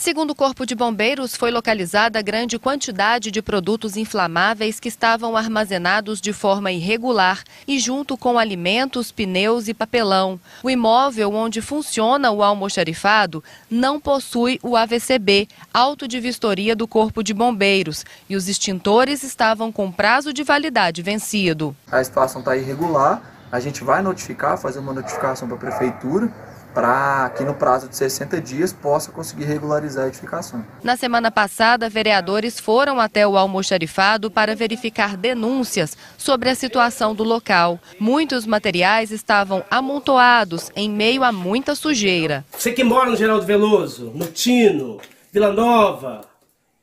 Segundo o Corpo de Bombeiros, foi localizada grande quantidade de produtos inflamáveis que estavam armazenados de forma irregular e junto com alimentos, pneus e papelão. O imóvel onde funciona o almoxarifado não possui o AVCB, auto de vistoria do Corpo de Bombeiros, e os extintores estavam com prazo de validade vencido. A situação está irregular, a gente vai notificar, fazer uma notificação para a prefeitura para que no prazo de 60 dias possa conseguir regularizar a edificação. Na semana passada, vereadores foram até o almoxarifado para verificar denúncias sobre a situação do local. Muitos materiais estavam amontoados em meio a muita sujeira. Você que mora no Geraldo Veloso, no Tino, Vila Nova,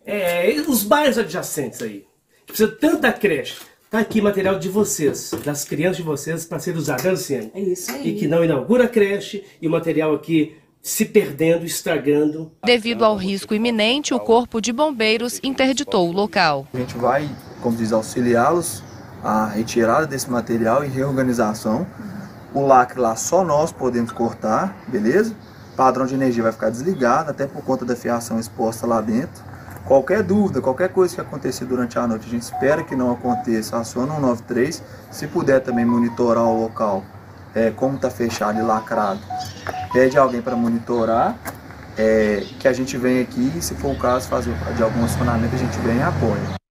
é, os bairros adjacentes aí, que precisa tanto da creche, Tá aqui material de vocês, das crianças de vocês, para ser usado, né, Luciane? É isso aí. E que não inaugura a creche, e o material aqui se perdendo, estragando. Devido ao risco iminente, o Corpo de Bombeiros interditou o local. A gente vai, como diz, auxiliá-los a retirada desse material e reorganização. O lacre lá só nós podemos cortar, beleza? O padrão de energia vai ficar desligado, até por conta da fiação exposta lá dentro. Qualquer dúvida, qualquer coisa que acontecer durante a noite, a gente espera que não aconteça, aciona 193. Se puder também monitorar o local, é, como está fechado e lacrado, pede alguém para monitorar, é, que a gente vem aqui se for o caso fazer de algum acionamento, a gente vem e apoia.